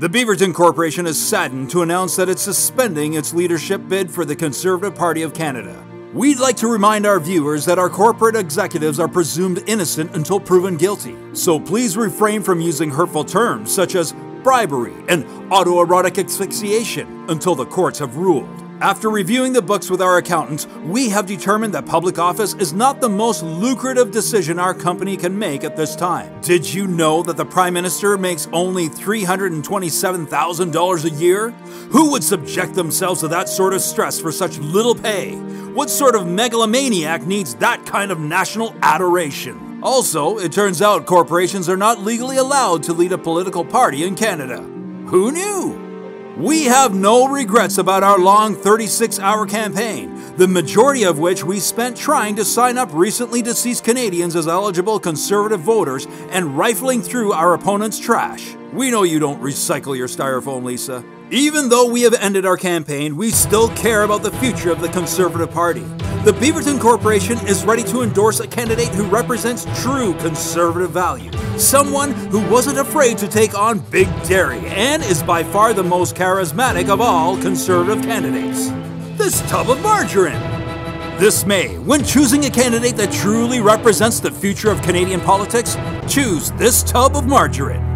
The Beaverton Corporation is saddened to announce that it's suspending its leadership bid for the Conservative Party of Canada. We'd like to remind our viewers that our corporate executives are presumed innocent until proven guilty. So please refrain from using hurtful terms such as bribery and autoerotic asphyxiation until the courts have ruled. After reviewing the books with our accountants, we have determined that public office is not the most lucrative decision our company can make at this time. Did you know that the Prime Minister makes only $327,000 a year? Who would subject themselves to that sort of stress for such little pay? What sort of megalomaniac needs that kind of national adoration? Also, it turns out corporations are not legally allowed to lead a political party in Canada. Who knew? We have no regrets about our long 36 hour campaign, the majority of which we spent trying to sign up recently deceased Canadians as eligible Conservative voters and rifling through our opponents' trash. We know you don't recycle your styrofoam, Lisa. Even though we have ended our campaign, we still care about the future of the Conservative Party. The Beaverton Corporation is ready to endorse a candidate who represents true conservative value. Someone who wasn't afraid to take on Big Dairy and is by far the most charismatic of all conservative candidates. This tub of margarine. This May, when choosing a candidate that truly represents the future of Canadian politics, choose this tub of margarine.